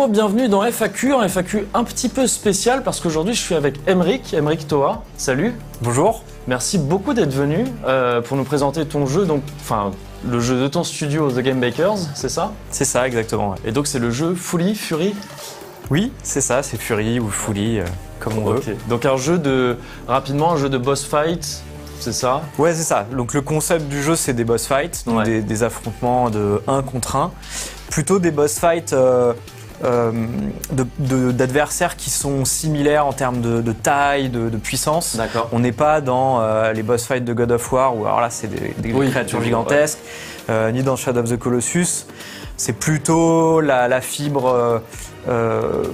Bonjour, bienvenue dans FAQ, un FAQ un petit peu spécial parce qu'aujourd'hui je suis avec Emeric, Emeric Toa. Salut. Bonjour. Merci beaucoup d'être venu euh, pour nous présenter ton jeu, donc, enfin le jeu de ton studio The Game Bakers, c'est ça? C'est ça, exactement. ouais. Et donc c'est le jeu Fully Fury? Oui, c'est ça, c'est Fury ou Fully, euh, comme on veut. Donc un jeu de rapidement un jeu de boss fight, c'est ça? Ouais, c'est ça. Donc le concept du jeu, c'est des boss fights, donc Ouais. des, des affrontements de 1 contre 1. Plutôt des boss fights euh, d'adversaires qui sont similaires en termes de, de taille, de, de puissance. On n'est pas dans euh, les boss fights de God of War où alors là c'est des, des Oui, créatures gigantesques, euh, ni dans Shadow of the Colossus. C'est plutôt la, la fibre euh, euh,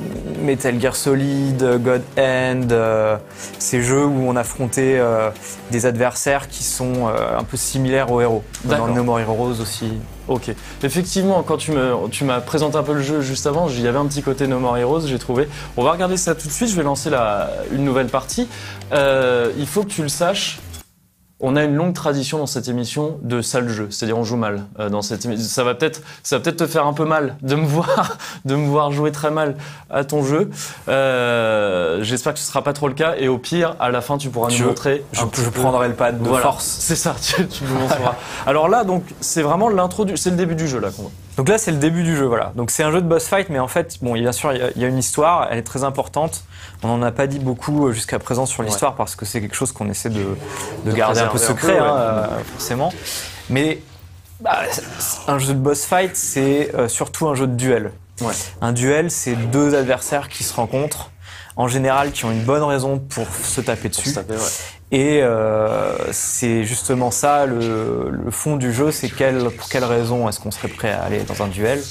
Metal Gear Solid, God euh, ces jeux où on affrontait euh, des adversaires qui sont euh, un peu similaires aux héros. Dans. No More Heroes aussi. Ok. Effectivement, quand tu me- tu m'as présenté un peu le jeu juste avant, il y avait un petit côté No More Heroes, j'ai trouvé. On va regarder ça tout de suite, je vais lancer la, une nouvelle partie. Euh, il faut que tu le saches, on a une longue tradition dans cette émission de sale jeu, c'est-à-dire on joue mal euh, dans cette émission. Ça va peut-être, ça va peut-être te faire un peu mal de me voir, de me voir jouer très mal à ton jeu. Euh, J'espère que ce sera pas trop le cas et au pire, à la fin, tu pourras nous montrer. Je, prendrai le pad de voilà, force. C'est ça, tu, tu me montreras. Alors là, donc, c'est vraiment l'intro du, c'est le début du jeu là qu'on voit. Donc là, c'est le début du jeu, voilà. Donc c'est un jeu de boss fight, mais en fait, bon, bien sûr, il y a- il y, a une histoire, elle est très importante. On n'en a pas dit beaucoup euh, jusqu'à présent sur l'histoire parce que c'est quelque chose qu'on essaie de, de garder un peu un secret, peu, ouais. hein, euh, forcément. Mais bah, un jeu de boss fight, c'est euh, surtout un jeu de duel. Ouais. Un duel, c'est deux adversaires qui se rencontrent, en général, qui ont une bonne raison pour se taper dessus. Et euh, c'est justement ça le, le fond du jeu, c'est quelle, pour quelle raison est-ce qu'on serait prêt à aller dans un duel.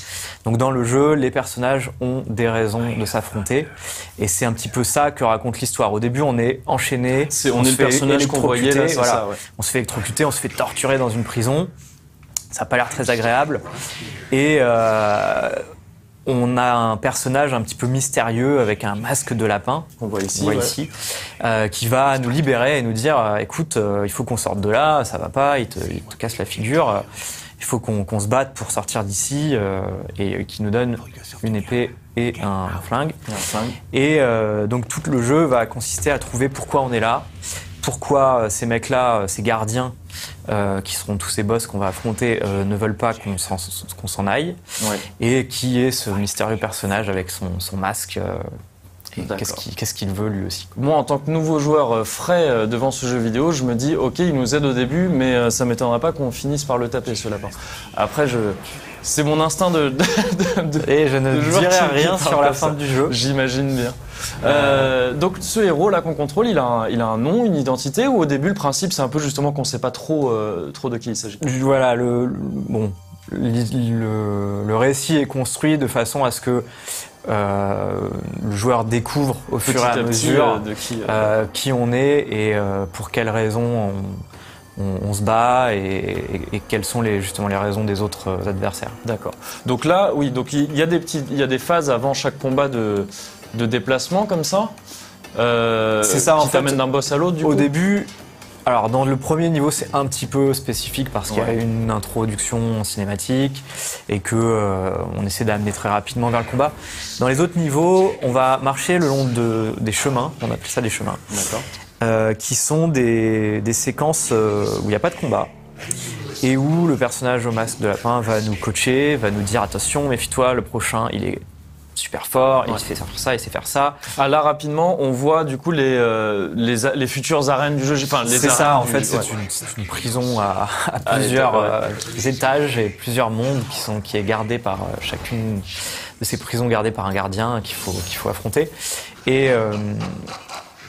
Donc dans le jeu, les personnages ont des raisons de s'affronter, et c'est un petit peu ça que raconte l'histoire. Au début, on est enchaîné, on, est le personnage qu'on voyait là, voilà. ça, ouais. on se fait électrocuter, on se fait torturer dans une prison. Ça n'a pas l'air très agréable. Et euh, on a un personnage un petit peu mystérieux avec un masque de lapin On voit ici. on voit ouais. ici, euh, qui va nous libérer et nous dire euh, écoute, euh, il faut qu'on sorte de là, ça va pas, il te, il te casse la figure, euh, il faut qu'on qu'on se batte pour sortir d'ici, et qui nous donne une épée et un flingue. Un. Et donc tout le jeu va consister à trouver pourquoi on est là, pourquoi euh, ces mecs-là, euh, ces gardiens, euh, qui seront tous ces boss qu'on va affronter, euh, ne veulent pas qu'on s'en aille, Ouais. et qui est ce mystérieux personnage avec son, son masque. euh, qu'est-ce qu'il veut lui aussi Moi, en tant que nouveau joueur frais devant ce jeu vidéo, je me dis, ok, il nous aide au début, mais ça m'étonnerait pas qu'on finisse par le taper ce lapin. Après, je, c'est mon instinct de, de- de- Et je ne dirai rien sur la fin ça. du jeu. J'imagine bien. Euh, donc ce héros là qu'on contrôle, il a, un, il a un nom, une identité, ou au début le principe c'est un peu justement qu'on sait pas trop, euh, trop de qui il s'agit? Voilà, le, le- bon, le, le récit est construit de façon à ce que euh, le joueur découvre au fur et à mesure euh, de qui. euh, euh, qui on est et euh, pour quelles raisons on, on- on se bat et, et- et quelles sont les, justement les raisons des autres euh, adversaires. D'accord. Donc là, oui, donc il y a des petites, il y a des phases avant chaque combat de, de déplacement comme ça. Euh, C'est ça, en qui fait. t'amène d'un boss à l'autre du Au coup. début, alors dans le premier niveau, c'est un petit peu spécifique parce qu'il y a une introduction cinématique et que euh, on essaie d'amener très rapidement vers le combat. Dans les autres niveaux, on va marcher le long de, des chemins, on appelle ça des chemins, D'accord. Euh, qui sont des, des séquences euh, où il n'y a pas de combat et où le personnage au masque de lapin va nous coacher, va nous dire attention, méfie-toi, le prochain, il est super fort, Ouais. il sait faire ça, il sait faire ça. Ah là rapidement, on voit du coup les euh, les, a- les futures arènes du jeu. Enfin, C'est ça, en du- fait, c'est ouais. une, prison à, à Ah, plusieurs euh, étages et plusieurs mondes qui sont qui est gardée par euh, chacune de ces prisons gardées par un gardien qu'il faut qu'il faut affronter. Et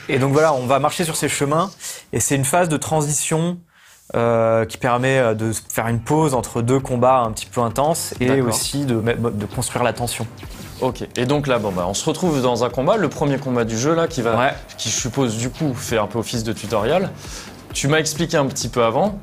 et donc voilà, on va marcher sur ces chemins et c'est une phase de transition. euh, qui permet euh, de faire une pause entre deux combats un petit peu intenses et aussi de, construire la tension. Ok. Et donc là, bon bah, on se retrouve dans un combat, le premier combat du jeu là, qui va, Ouais. qui je suppose du coup fait un peu office de tutoriel. Tu m'as expliqué un petit peu avant.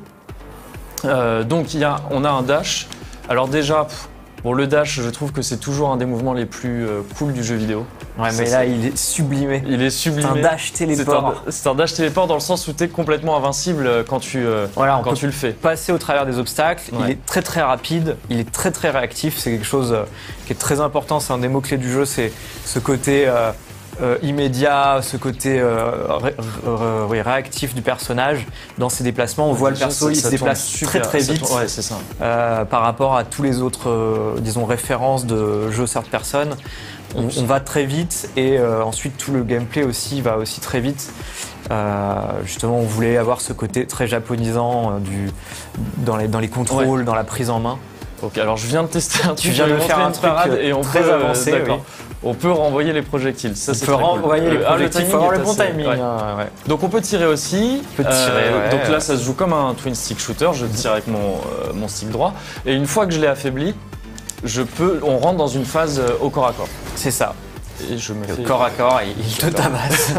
Euh, donc y a, on a un dash. Alors déjà, pff, Bon, le dash, je trouve que c'est toujours un des mouvements les plus euh, cool du jeu vidéo. Ouais, mais là, il est sublimé. Il est sublimé. C'est un dash téléport. C'est un, dash téléport dans le sens où tu es complètement invincible euh, quand tu, euh, voilà, quand tu le fais. Passer au travers des obstacles, il est très très rapide, il est très très réactif. C'est quelque chose qui est très important. C'est un des mots-clés du jeu, c'est ce côté. Euh, immédiat, ce côté euh, réactif du personnage dans ses déplacements. On voit le perso, il se déplace très très vite ça. Euh, par rapport à tous les autres, disons, références de jeux third person. On, on, va très vite et ensuite tout le gameplay aussi va aussi très vite. justement, on voulait avoir ce côté très japonisant du, dans, les, dans les contrôles, dans la prise en main. Ok, alors je viens de tester un truc, tu viens de faire un truc et on très peut, avancé. D'accord. On peut renvoyer les projectiles. Ça, on peut renvoyer les projectiles. il faut avoir le bon timing. Hein, ouais. Donc on peut tirer aussi. On peut tirer, euh, donc là, ça se joue comme un twin stick shooter. Je tire avec mon, euh, mon stick droit. Et une fois que je l'ai affaibli, je peux, on rentre dans une phase euh, au corps à corps. C'est ça. Et je me fais... corps à corps, il te tabasse.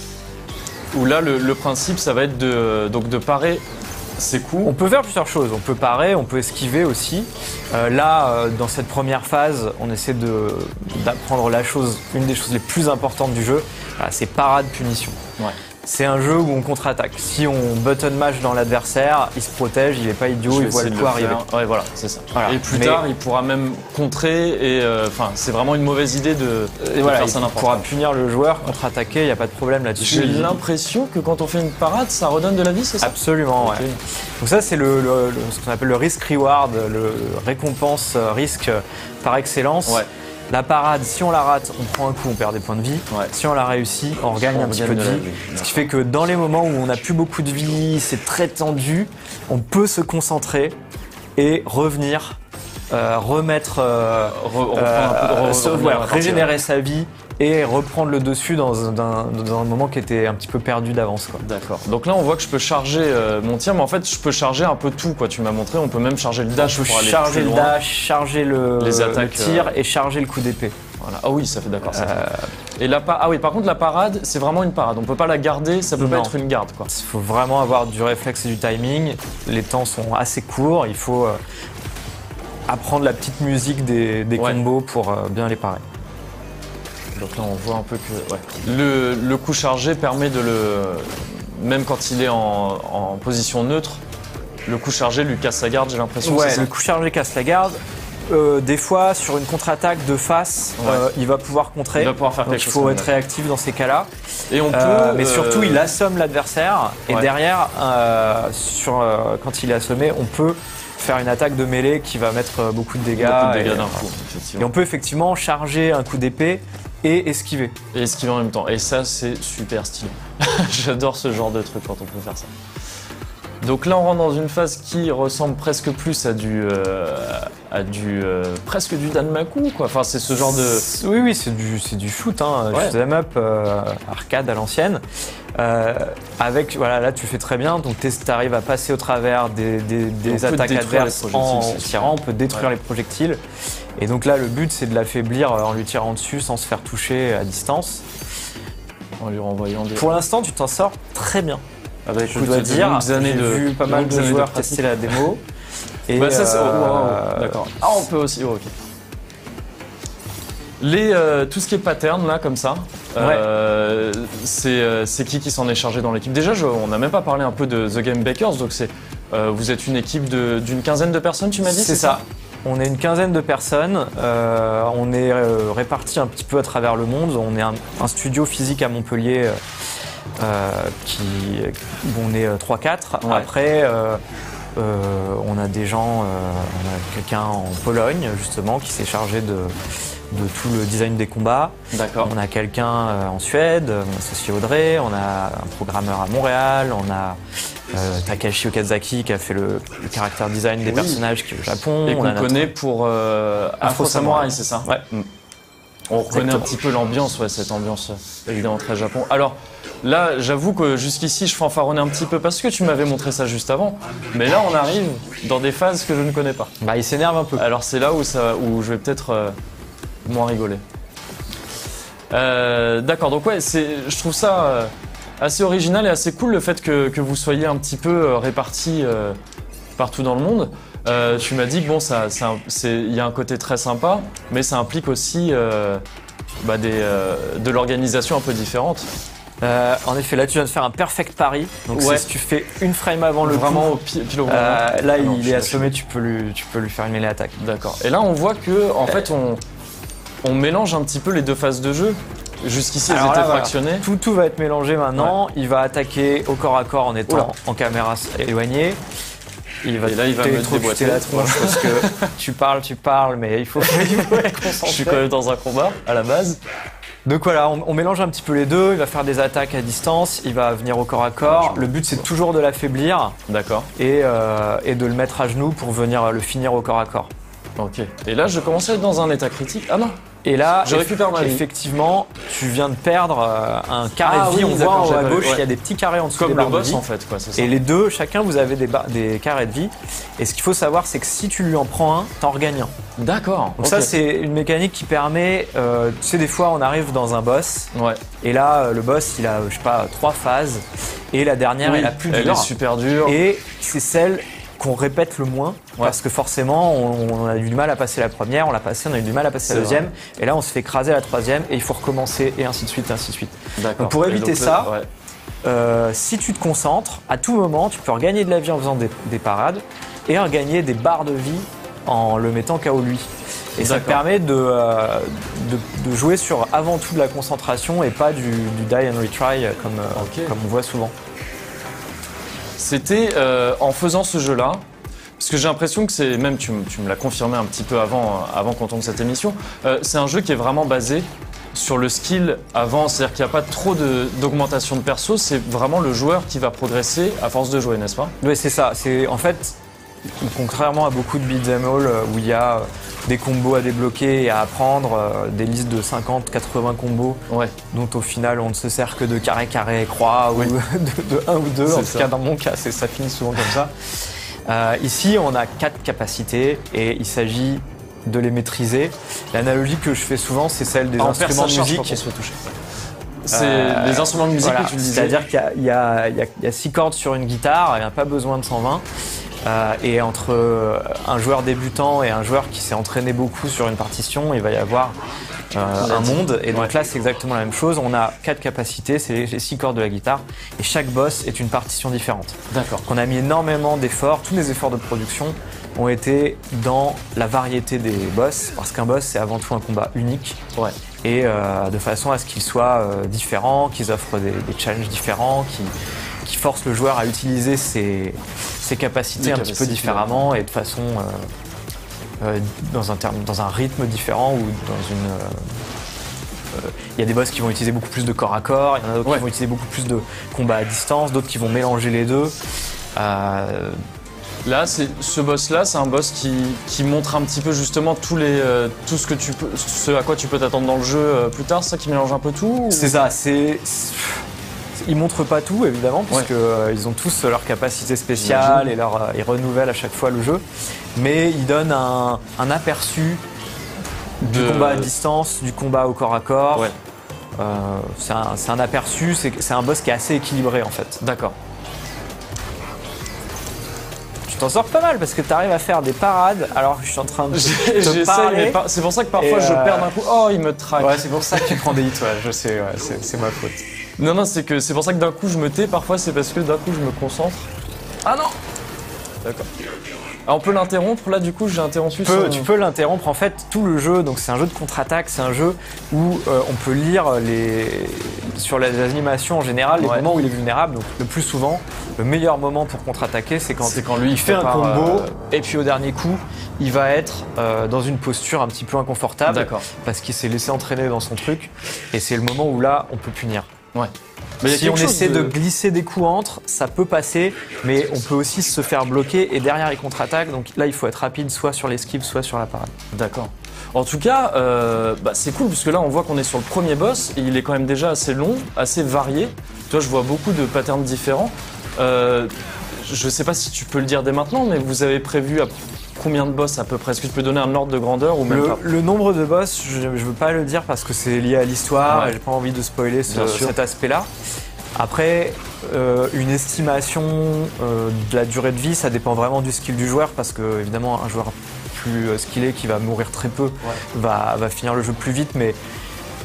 Où là, le, le, principe, ça va être de, donc de parer c'est cool. On peut faire plusieurs choses. On peut parer, on peut esquiver aussi. Euh, là, euh, dans cette première phase, on essaie d'apprendre la chose, une des choses les plus importantes du jeu, c'est parade punition. Ouais. C'est un jeu où on contre-attaque. Si on button mash dans l'adversaire, il se protège, il n'est pas idiot, il voit le coup arriver. Ouais, voilà, c'est ça. Et plus tard, il pourra même contrer. Et euh, enfin, c'est vraiment une mauvaise idée de, faire ça Il pourra punir le joueur, contre-attaquer, il n'y a pas de problème là-dessus. J'ai l'impression que quand on fait une parade, ça redonne de la vie, c'est ça? Absolument, ouais. Donc ça, c'est le, ce qu'on appelle le risk-reward, le récompense-risque par excellence. Ouais. La parade, si on la rate, on prend un coup, on perd des points de vie. Si on la réussit, on regagne un petit peu de, vie. Ce qui fait que dans les moments où on n'a plus beaucoup de vie, c'est très tendu, on peut se concentrer et revenir, euh, remettre, euh, euh, régénérer sa vie et reprendre le dessus dans un, moment qui était un petit peu perdu d'avance. D'accord. Donc là, on voit que je peux charger euh, mon tir, mais en fait, je peux charger un peu tout. Quoi. Tu m'as montré, on peut même charger le dash on pour aller charger plus le dash, charger le, Les attaques, tir euh, et charger le coup d'épée. Voilà. Ah oui, ça fait d'accord. Et la ah oui, par contre, la parade, c'est vraiment une parade. On peut pas la garder, ça peut pas être une garde. Il faut vraiment avoir du réflexe et du timing. Les temps sont assez courts. Il faut euh, apprendre la petite musique des, combos pour bien les parer. Donc là, on voit un peu que le, coup chargé permet de le. Même quand il est en, position neutre, le coup chargé lui casse sa garde, j'ai l'impression. Ouais, le coup chargé casse la garde. Euh, des fois, sur une contre-attaque de face, euh, il va pouvoir contrer. Il va pouvoir faire quelque Il faut être réactif dans ces cas-là. Et on euh, peut. mais surtout, il assomme l'adversaire. Et derrière, sur, quand il est assommé, on peut faire une attaque de mêlée qui va mettre beaucoup de dégâts. Beaucoup de dégâts d'un coup, Et on peut effectivement charger un coup d'épée et esquiver. Et esquiver en même temps. Et ça, c'est super stylé. J'adore ce genre de truc quand on peut faire ça. Donc là, on rentre dans une phase qui ressemble presque plus à du, euh, à du euh, presque du Danmaku, quoi. Enfin, c'est ce genre de. Oui, oui, c'est du, c'est du shoot, hein, ouais. shoot up, euh, arcade à l'ancienne. avec, voilà, là, tu fais très bien. Donc, tu arrives à passer au travers des, des, attaques adverses en tirant. On peut détruire les projectiles. Et donc là, le but, c'est de l'affaiblir en lui tirant dessus sans se faire toucher à distance. En lui renvoyant des. Pour l'instant, tu t'en sors très bien. Ah bah, je dois dire, j'ai vu pas mal de joueurs tester la démo. Et bah ça, euh, D'accord. Ah, on peut aussi. Oh, ok. Les, euh, tout ce qui est pattern là comme ça, euh, c'est qui qui s'en est chargé dans l'équipe? Déjà, on n'a même pas parlé un peu de The Game Bakers, donc c'est vous êtes une équipe d'une quinzaine de personnes, tu m'as dit C'est ça? On est une quinzaine de personnes. on est répartis un petit peu à travers le monde. On est un, un studio physique à Montpellier euh, qui, on est 3-4. Euh, Après, euh, on a des gens, on a quelqu'un en Pologne justement qui s'est chargé de, de tout le design des combats. D'accord. On a quelqu'un en Suède, mon associé Audrey, on a un programmeur à Montréal, on a Takashi Okazaki qui a fait le, caractère design des personnages qui est au Japon. Et qu'on connaît pour Afro Samurai, c'est ça? Ouais. Mm. On reconnaît un petit peu l'ambiance, ouais, cette ambiance évidemment très Japon. Alors, Là, j'avoue que jusqu'ici, je fanfaronnais un petit peu parce que tu m'avais montré ça juste avant. Mais là, on arrive dans des phases que je ne connais pas. Bah, il s'énerve un peu. Alors, c'est là où, ça, où je vais peut-être euh, moins rigoler. Euh, d'accord, donc ouais, je trouve ça euh, assez original et assez cool le fait que, vous soyez un petit peu répartis partout dans le monde. Euh, tu m'as dit que bon, ça, il y a un côté très sympa, mais ça implique aussi euh, bah, des, euh, de l'organisation un peu différente. Euh, en effet, là tu viens de faire un perfect pari. Donc Ouais. si tu fais une frame avant le Vraiment coup, au pi- pile au euh, moment. là Ah non, il est assommé, tu peux lui, tu peux lui faire une mêlée attaque. D'accord. Et là, on voit que en fait, on, on mélange un petit peu les deux phases de jeu. Jusqu'ici, elles étaient là, voilà. fractionnées. Tout, tout va être mélangé maintenant. Il va attaquer au corps à corps en étant Oula. en caméra éloignée. Il va Et là, il va me déboîter. la tronche parce que tu parles, tu parles, mais il faut, il faut être Je suis concentré. quand même dans un combat à la base. Donc voilà, on, on mélange un petit peu les deux. Il va faire des attaques à distance, il va venir au corps à corps. Le but c'est toujours de l'affaiblir D'accord. et, euh, et de le mettre à genoux pour venir le finir au corps à corps. Ok. Et là, je commence à être dans un état critique. Ah non. Et là, Je récupère ma vie. effectivement, tu viens de perdre euh, un carré Ah de vie. oui, on d'accord, voit en haut à j'avais- gauche, il y a des petits carrés en dessous des Comme le barres de boss vie. en fait, quoi. C'est ça. Et les deux, chacun, vous avez des, bar- des carrés de vie. Et ce qu'il faut savoir, c'est que si tu lui en prends un, t'en regagnes un. D'accord. Donc ok. ça, c'est une mécanique qui permet, euh, tu sais, des fois, on arrive dans un boss, Ouais. et là, euh, le boss, il a, je sais pas, trois phases, et la dernière est la plus elle est super dure. Et c'est celle qu'on répète le moins, parce que forcément, on, on a eu du mal à passer la première, on l'a passé, on a eu du mal à passer la deuxième, et là, on se fait écraser à la troisième, et il faut recommencer, et ainsi de suite, et ainsi de suite. Donc, pour éviter ça, ouais. Euh, si tu te concentres, à tout moment, tu peux regagner de la vie en faisant des, des parades et regagner des barres de vie en le mettant KO lui. Et ça te permet de, euh, de, de jouer sur avant tout de la concentration et pas du, du die and retry euh, comme on voit souvent. C'était euh, en faisant ce jeu-là, parce que j'ai l'impression que c'est, même tu, me- l'as confirmé un petit peu avant, euh, qu'on tourne cette émission, euh, c'est un jeu qui est vraiment basé sur le skill avant, c'est-à-dire qu'il n'y a pas trop d'augmentation de, perso, c'est vraiment le joueur qui va progresser à force de jouer, n'est-ce pas? Oui, c'est ça. C'est en fait, contrairement à beaucoup de beat'em all euh, où il y a euh, des combos à débloquer et à apprendre, euh, des listes de 50, 80 combos Ouais. dont au final on ne se sert que de carré, carré, croix ou de, de un ou deux. C'est En tout ça. cas, dans mon cas, c'est- ça finit souvent comme ça. Euh, ici, on a quatre capacités et il s'agit de les maîtriser. L'analogie que je fais souvent, c'est celle des Ah, instruments de musique. C'est Euh, les instruments de musique Voilà, que tu disais. C'est-à-dire qu'il y y, y a- il y a six cordes sur une guitare, il n'y a pas besoin de 120. Euh, et entre euh, un joueur débutant et un joueur qui s'est entraîné beaucoup sur une partition, il va y avoir euh, un monde. Et donc Ouais. là, c'est exactement la même chose. On a quatre capacités, c'est les, les six cordes de la guitare. Et chaque boss est une partition différente. D'accord. On a mis énormément d'efforts, tous les efforts de production ont été dans la variété des boss, parce qu'un boss, c'est avant tout un combat unique Ouais. Et euh, de façon à ce qu'ils soient euh, différents, qu'ils offrent des, des challenges différents, qui, qui forcent le joueur à utiliser ses, ses capacités un petit peu différemment et de façon euh, euh, dans, un terme, dans un rythme différent ou dans une. euh, Il y a des boss qui vont utiliser beaucoup plus de corps à corps, il y en a d'autres Ouais. qui vont utiliser beaucoup plus de combats à distance, d'autres qui vont mélanger les deux. Euh, Là, c'est ce boss-là, c'est un boss qui, qui montre un petit peu justement tous les, euh, tout ce que tu peux, ce à quoi tu peux t'attendre dans le jeu euh, plus tard. C'est ça qui mélange un peu tout. ou- C'est ça, c'est. Ils montrent pas tout évidemment, puisque euh, ils ont tous leur capacité spéciale et leur, euh, ils renouvellent à chaque fois le jeu, mais ils donnent un, un aperçu du combat à distance, du combat au corps à corps. Ouais. Euh, c'est un, un aperçu, c'est c'est un boss qui est assez équilibré en fait. D'accord. Tu t'en sors pas mal parce que tu arrives à faire des parades alors que je suis en train de J'essaye, parler. mais par- c'est pour ça que parfois je euh, perds d'un coup. Oh, il me traque. Ouais, c'est pour ça que tu prends des hits, ouais, je sais, ouais, c'est c'est ma faute. Non, non, c'est que c'est pour ça que d'un coup je me tais. Parfois, c'est parce que d'un coup je me concentre. Ah non. D'accord. Ah, on peut l'interrompre là. Du coup, j'ai interrompu. Tu peux, son- tu peux l'interrompre. En fait, tout le jeu, donc c'est un jeu de contre-attaque, c'est un jeu où euh, on peut lire les, sur les animations en général les Ouais. moments où il est vulnérable. Donc le plus souvent, le meilleur moment pour contre-attaquer, c'est quand, quand lui il fait un combo euh, et puis au dernier coup, il va être euh, dans une posture un petit peu inconfortable D'accord. parce qu'il s'est laissé entraîner dans son truc. Et c'est le moment où là, on peut punir. Ouais. Mais si on essaie de... glisser des coups entre, ça peut passer, mais on peut aussi se faire bloquer et derrière il contre-attaque. Donc là, il faut être rapide, soit sur l'esquive, soit sur la parade. D'accord. En tout cas, euh, bah, c'est cool parce que là, on voit qu'on est sur le premier boss et il est quand même déjà assez long, assez varié. Toi, je vois beaucoup de patterns différents. Euh, je sais pas si tu peux le dire dès maintenant, mais vous avez prévu à combien de boss à peu près? Est-ce que tu peux donner un ordre de grandeur ou même Le, pas? le nombre de boss, je ne veux pas le dire parce que c'est lié à l'histoire Ouais. et j'ai pas envie de spoiler ce- cet aspect-là. Après, euh, une estimation euh, de la durée de vie, ça dépend vraiment du skill du joueur parce que évidemment un joueur plus euh, skillé qui va mourir très peu va, va finir le jeu plus vite, mais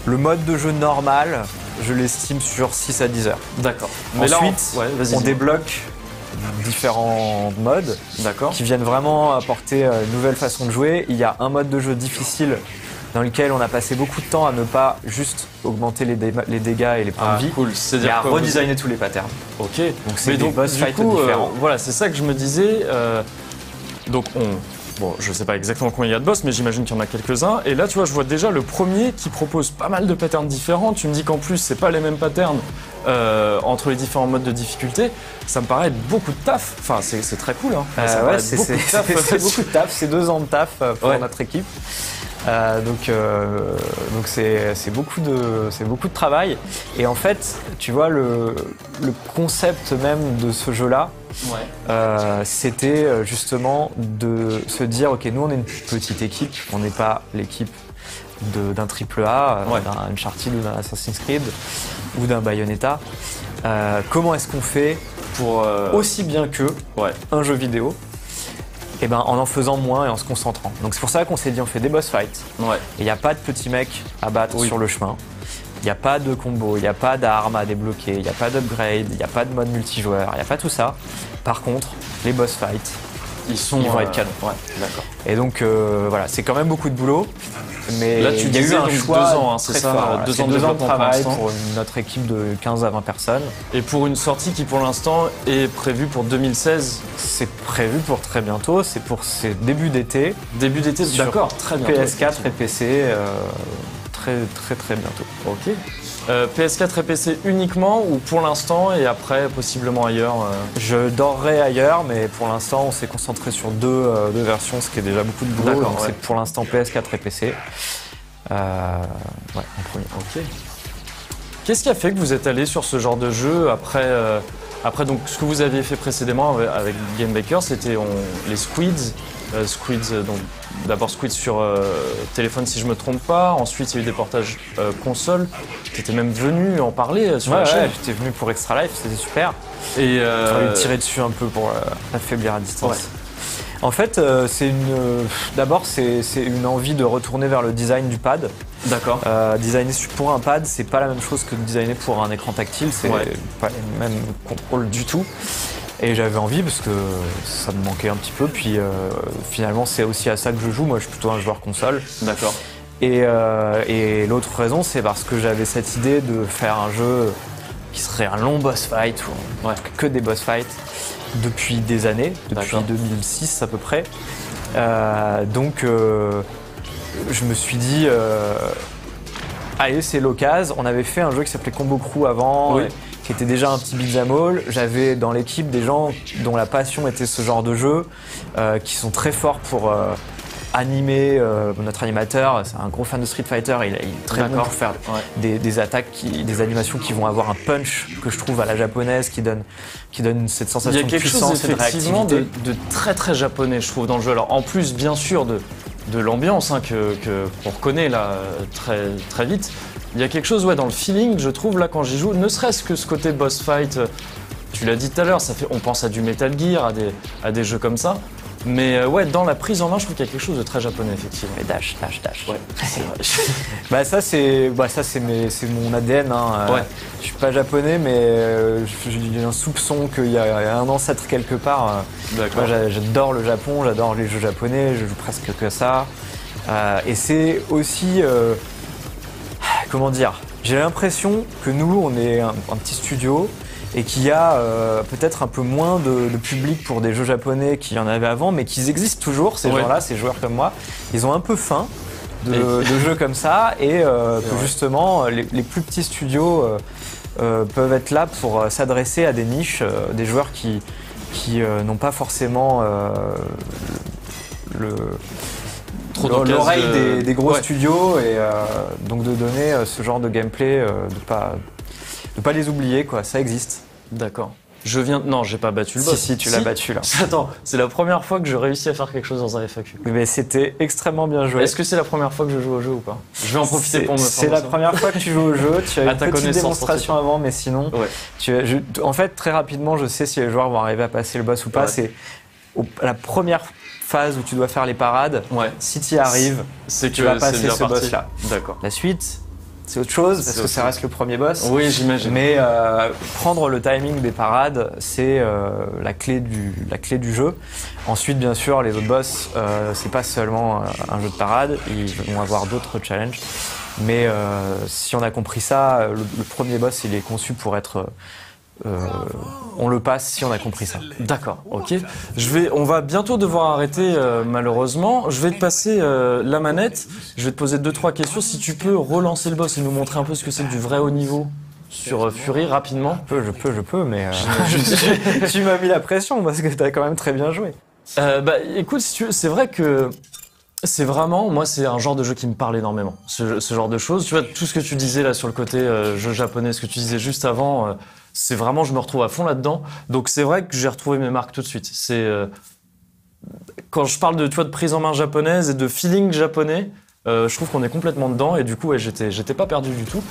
le mode de jeu normal, je l'estime sur 6 à 10 heures. D'accord. Ensuite, là, on, on débloque différents modes qui viennent vraiment apporter une nouvelle façon de jouer. Il y a un mode de jeu difficile dans lequel on a passé beaucoup de temps à ne pas juste augmenter les, dégâts et les points de ah, vie, cool. mais à redesigner tous les patterns. Ok. Donc c'est des boss fights euh, différents. voilà, c'est ça que je me disais. Euh, donc on, Bon, je sais pas exactement combien il y a de boss, mais j'imagine qu'il y en a quelques-uns. Et là, tu vois, je vois déjà le premier qui propose pas mal de patterns différents. Tu me dis qu'en plus, c'est pas les mêmes patterns euh, entre les différents modes de difficulté. Ça me paraît être beaucoup de taf. Enfin, c'est très cool. Hein. ouais, c'est beaucoup de taf. C'est deux ans de taf pour notre équipe. Euh, donc euh, donc c'est beaucoup de c'est beaucoup de travail. Et en fait tu vois le, le concept même de ce jeu là euh, c'était justement de se dire ok nous on est une petite équipe. On n'est pas l'équipe d'un triple A d'un Uncharted ou d'un Assassin's Creed ou d'un Bayonetta. Comment est-ce qu'on fait pour aussi bien que un jeu vidéo? Et eh ben, en en faisant moins et en se concentrant. Donc c'est pour ça qu'on s'est dit on fait des boss fights. Ouais. Il n'y a pas de petits mecs à battre sur le chemin. Il n'y a pas de combo, il n'y a pas d'armes à débloquer, il n'y a pas d'upgrade, il n'y a pas de mode multijoueur, il n'y a pas tout ça. Par contre, les boss fights, ils, sont, vont être euh, canons. Ouais, d'accord. Et donc euh, voilà, c'est quand même beaucoup de boulot. Mais Là, tu il y a eu un choix deux ans, hein, c'est ça, deux, ans, de, travail pour, notre équipe de 15 à 20 personnes. Et pour une sortie qui pour l'instant est prévue pour 2016 C'est prévu pour très bientôt, c'est pour ces débuts d'été. Début d'été, d'accord, très bien. PS4 et PC euh, très très très bientôt. Ok. Euh, PS4 et PC uniquement ou pour l'instant et après possiblement ailleurs euh Je dorrai ailleurs, mais pour l'instant on s'est concentré sur deux, euh, deux, versions, ce qui est déjà beaucoup de boulot. Donc c'est pour l'instant PS4 et PC. ouais, en premier. Ok. Qu'est-ce qui a fait que vous êtes allé sur ce genre de jeu après après donc ce que vous aviez fait précédemment avec Game Baker, c'était les Squids, Squids donc d'abord Squid sur euh, téléphone si je me trompe pas, ensuite il y a eu des portages euh, console, tu étais même venu en parler euh, sur la chaîne. j'étais venu pour Extra Life, c'était super. Et euh... tirer dessus un peu pour affaiblir à distance. En fait, c'est une. D'abord, c'est une envie de retourner vers le design du pad. D'accord. designer pour un pad, c'est pas la même chose que de designer pour un écran tactile. C'est pas les mêmes contrôles du tout. Et j'avais envie parce que ça me manquait un petit peu. Puis euh, finalement, c'est aussi à ça que je joue. Moi, je suis plutôt un joueur console. D'accord. Et, euh, l'autre raison, c'est parce que j'avais cette idée de faire un jeu qui serait un long boss fight, ou que des boss fights, depuis des années, depuis 2006 à peu près. Euh, donc, je me suis dit, allez, c'est l'occasion. On avait fait un jeu qui s'appelait Combo Crew avant qui était déjà un petit beat'em all. J'avais dans l'équipe des gens dont la passion était ce genre de jeu, euh, qui sont très forts pour euh, animer. Euh, notre animateur, c'est un gros fan de Street Fighter, il, est très bon pour faire des, attaques, qui, des animations qui vont avoir un punch que je trouve à la japonaise, qui donne, qui donne cette sensation de puissance et de réactivité. De, de très très japonais, je trouve, dans le jeu. Alors en plus, bien sûr, de de l'ambiance hein, que, qu'on reconnaît là très, très vite. Il y a quelque chose ouais, dans le feeling, je trouve, là, quand j'y joue, ne serait-ce que ce côté boss fight. Euh, tu l'as dit tout à l'heure, ça fait, on pense à du Metal Gear, à des, à des jeux comme ça. Mais euh, ouais, dans la prise en main, je trouve qu'il y a quelque chose de très japonais, effectivement. Et dash, dash, dash. Ouais, bah ça, c'est bah, ça, c'est, c'est mon ADN. Hein. Euh, ouais. Je suis pas japonais, mais j'ai un soupçon qu'il y a un ancêtre quelque part. Moi, j'adore le Japon, j'adore les jeux japonais, je joue presque que ça. et c'est aussi comment dire, j'ai l'impression que nous, on est un, petit studio et qu'il y a euh, peut-être un peu moins de, public pour des jeux japonais qu'il y en avait avant, mais qu'ils existent toujours, ces gens-là, ces joueurs comme moi. Ils ont un peu faim de, jeux comme ça et euh, que justement, les, plus petits studios euh, peuvent être là pour s'adresser à des niches, des joueurs qui, qui n'ont pas forcément le l'oreille des, gros studios et euh, donc de donner euh, ce genre de gameplay, euh, de pas de pas les oublier quoi, ça existe. D'accord. Je viens. Non, j'ai pas battu le boss. Si, si, tu l'as battu là. Attends, c'est la première fois que je réussis à faire quelque chose dans un FAQ. Mais c'était extrêmement bien joué. Est-ce que c'est la première fois que je joue au jeu ou pas? Je vais en profiter pour me C'est la première fois que tu joues au jeu. Tu as eu une petite démonstration avant, mais sinon, ouais. tu, en fait, très rapidement, je sais si les joueurs vont arriver à passer le boss ou pas. C'est la première phase où tu dois faire les parades. Ouais. Si tu y arrives, c'est tu vas passer ce boss-là. D'accord. La suite, c'est autre chose parce que ça reste le premier boss. Oui, j'imagine. Mais euh, prendre le timing des parades, c'est euh, la clé du la clé du jeu. Ensuite, bien sûr, les autres boss, euh, c'est pas seulement un jeu de parade, ils vont avoir d'autres challenges. Mais si on a compris ça, le, premier boss, il est conçu pour être euh, on le passe si on a compris ça. D'accord, ok. Je vais, on va bientôt devoir arrêter euh, malheureusement. Je vais te passer euh, la manette. Je vais te poser deux trois questions. Si tu peux relancer le boss et nous montrer un peu ce que c'est du vrai haut niveau sur Fury rapidement. Je peux, je peux, je peux, mais tu m'as mis la pression parce que tu as quand même très bien joué. bah écoute, c'est vrai que c'est vraiment, moi, c'est un genre de jeu qui me parle énormément. Ce, genre de choses. Tu vois, tout ce que tu disais là sur le côté jeu japonais, ce que tu disais juste avant, c'est vraiment, je me retrouve à fond là-dedans. Donc c'est vrai que j'ai retrouvé mes marques tout de suite. C'est euh, quand je parle de, tu de prise en main japonaise et de feeling japonais. Euh, je trouve qu'on est complètement dedans et du coup ouais, j'étais j'étais pas perdu du tout.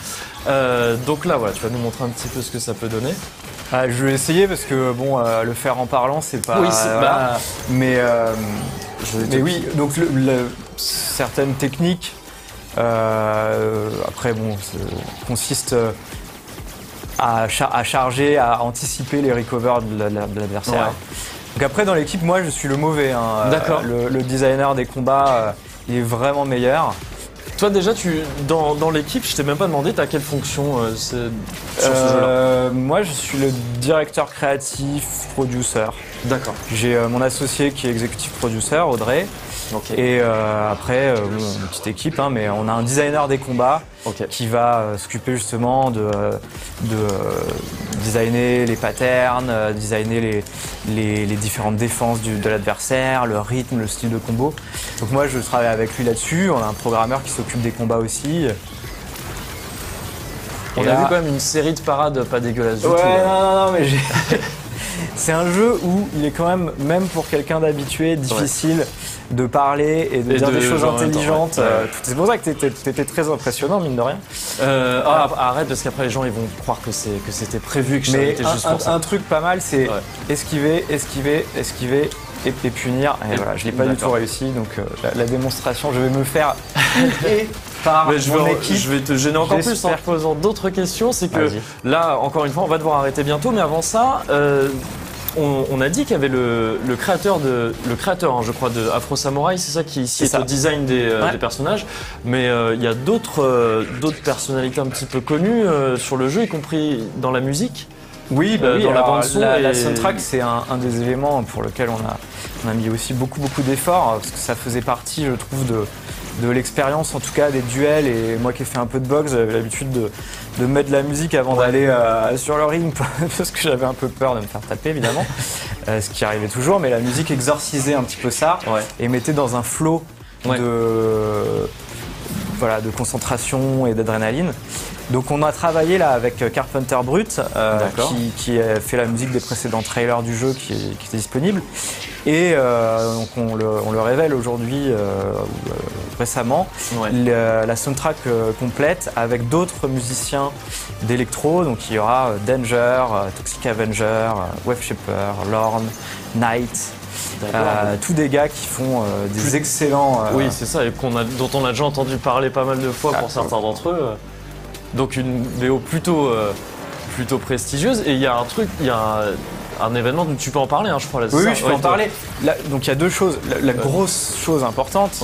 Euh, donc là voilà, tu vas nous montrer un petit peu ce que ça peut donner. Ah, je vais essayer parce que bon, le faire en parlant c'est pas. Oui, c'est pas. Mais, mais oui, donc certaines techniques. après bon, consiste à, charger, à anticiper les recovers de l'adversaire. Donc après dans l'équipe, moi je suis le mauvais. Hein. D'accord. Le, designer des combats, euh, il est vraiment meilleur. Toi déjà, tu dans, dans l'équipe, je t'ai même pas demandé, t'as quelle fonction euh, sur ce euh, Moi, je suis le directeur créatif, producer. D'accord. J'ai mon associé qui est executive producer, Audrey. Et euh, après, euh, une petite équipe, hein, mais on a un designer des combats qui va euh, s'occuper justement de, de designer les patterns, designer les, les, différentes défenses de l'adversaire, le rythme, le style de combo. Donc moi, je travaille avec lui là-dessus. On a un programmeur qui s'occupe des combats aussi. On a vu quand même une série de parades pas dégueulasses du ouais, Non, non, non, mais j'ai. c'est un jeu où il est quand même, même pour quelqu'un d'habitué, difficile de parler et de dire des choses intelligentes. Euh, c'est pour ça que tu étais, très impressionnant, mine de rien. Euh, ah, arrête, parce qu'après les gens ils vont croire que, que c'était prévu, que c'était juste un, pour ça. Un truc pas mal, c'est esquiver, esquiver, esquiver et, punir. Et, voilà, je l'ai pas du tout réussi, donc euh, la, démonstration, je vais me faire par je mon vais, équipe. Je vais te gêner encore plus en posant d'autres questions. C'est que là, encore une fois, on va devoir arrêter bientôt, mais avant ça, on, a dit qu'il y avait le, créateur de le créateur, hein, je crois, de Afro Samurai, c'est ça qui ici est, au design des, euh, personnages. Mais euh, il y a d'autres euh, d'autres personnalités un petit peu connues sur le jeu, y compris dans la musique. Oui, bah dans la bande son. La, soundtrack, c'est un, des éléments pour lequel on a, on a mis aussi beaucoup beaucoup d'efforts parce que ça faisait partie, je trouve, de de l'expérience en tout cas des duels. Et moi qui ai fait un peu de boxe j'avais l'habitude de, de, mettre de la musique avant d'aller euh, sur le ring parce que j'avais un peu peur de me faire taper évidemment. Euh, ce qui arrivait toujours mais la musique exorcisait un petit peu ça et mettait dans un flot de voilà de concentration et d'adrénaline. Donc on a travaillé là avec Carpenter Brut euh, qui, a fait la musique des précédents trailers du jeu qui, qui était disponible et euh, donc on le, révèle aujourd'hui, euh, euh, récemment, la soundtrack complète avec d'autres musiciens d'électro. Donc il y aura Danger, Toxic Avenger, Wave Shaper, Lorne, Knight. tous des gars qui font des excellents. Oui, c'est ça, et a, dont on a déjà entendu parler pas mal de fois pour certains d'entre eux. Donc une VO plutôt, plutôt prestigieuse. Et il y a un truc, il y a un événement dont tu peux en parler, hein, je crois. Là, oui, oui, je peux en parler. donc il y a deux choses. La, grosse chose importante,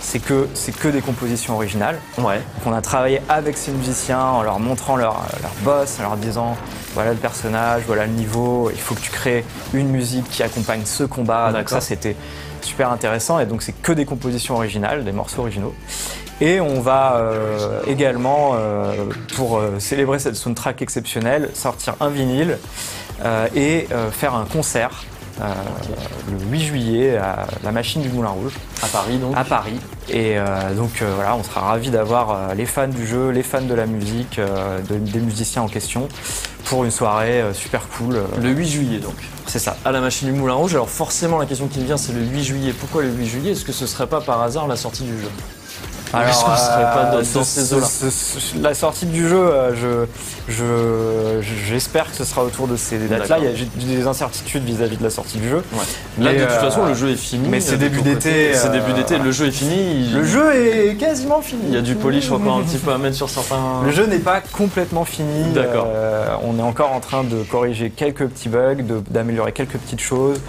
c'est que c'est que des compositions originales. Ouais. Donc on a travaillé avec ces musiciens en leur montrant leur, leur boss, en leur disant voilà le personnage, voilà le niveau, il faut que tu crées une musique qui accompagne ce combat. Donc ça c'était super intéressant et donc c'est que des compositions originales, des morceaux originaux. Et on va euh, également, euh, pour euh, célébrer cette soundtrack exceptionnelle, sortir un vinyle et euh, faire un concert euh, le 8 juillet à la machine du Moulin Rouge. À Paris donc À Paris. Et euh, donc euh, voilà, on sera ravis d'avoir les fans du jeu, les fans de la musique, des musiciens en question pour une soirée super cool. Le 8 juillet donc. C'est ça. À la machine du Moulin Rouge. Alors forcément la question qui me vient c'est le 8 juillet. Pourquoi le 8 juillet? Est-ce que ce serait pas par hasard la sortie du jeu? Alors, serait pas dans, ces eaux-là La sortie du jeu, je, j'espère que ce sera autour de ces dates-là. Il y a des incertitudes vis-à-vis de la sortie du jeu. Là, de toute façon, le jeu est fini. Mais c'est début d'été. C'est début d'été. Le jeu est fini. Le jeu est quasiment fini. Il y a du polish encore un petit peu à mettre sur certains. Le jeu n'est pas complètement fini. D'accord. on est encore en train de corriger quelques petits bugs, d'améliorer quelques petites choses,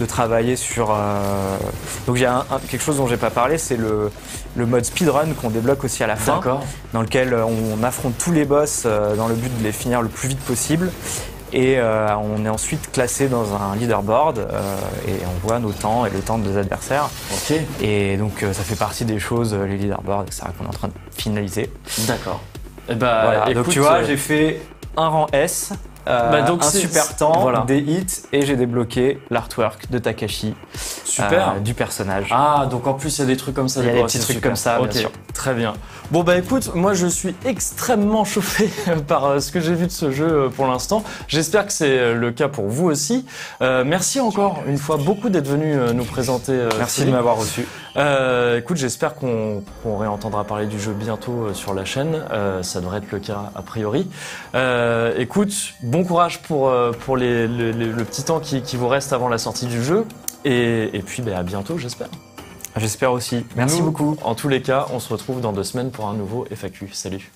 de travailler sur. Donc, il y a quelque chose dont j'ai pas parlé, c'est le, le mode speedrun qu'on débloque aussi à la fin, dans lequel on affronte tous les boss dans le but de les finir le plus vite possible. Et euh, on est ensuite classé dans un leaderboard euh, et on voit nos temps et le temps de nos adversaires. Et donc euh, ça fait partie des choses, les leaderboards, etc. qu'on est en train de finaliser. D'accord. Et eh bah, donc tu vois, j'ai fait un rang S euh, bah, donc un super temps, des hits et j'ai débloqué l'artwork de Takashi. Super. Euh, du personnage. Ah, donc en plus il y a des trucs comme ça. Il y a des petits trucs comme ça, bien sûr. Très bien. Bon bah écoute, moi je suis extrêmement chauffé par euh, ce que j'ai vu de ce jeu pour l'instant. J'espère que c'est le cas pour vous aussi. merci encore une fois beaucoup d'être venu nous présenter. merci de m'avoir reçu. Écoute, j'espère qu'on réentendra parler du jeu bientôt sur la chaîne. ça devrait être le cas a priori. écoute, bon courage pour, euh, pour les, le petit temps qui, qui, vous reste avant la sortie du jeu. Et, et puis ben, à bientôt, j'espère. J'espère aussi. Merci beaucoup. En tous les cas, on se retrouve dans deux semaines pour un nouveau FAQ. Salut.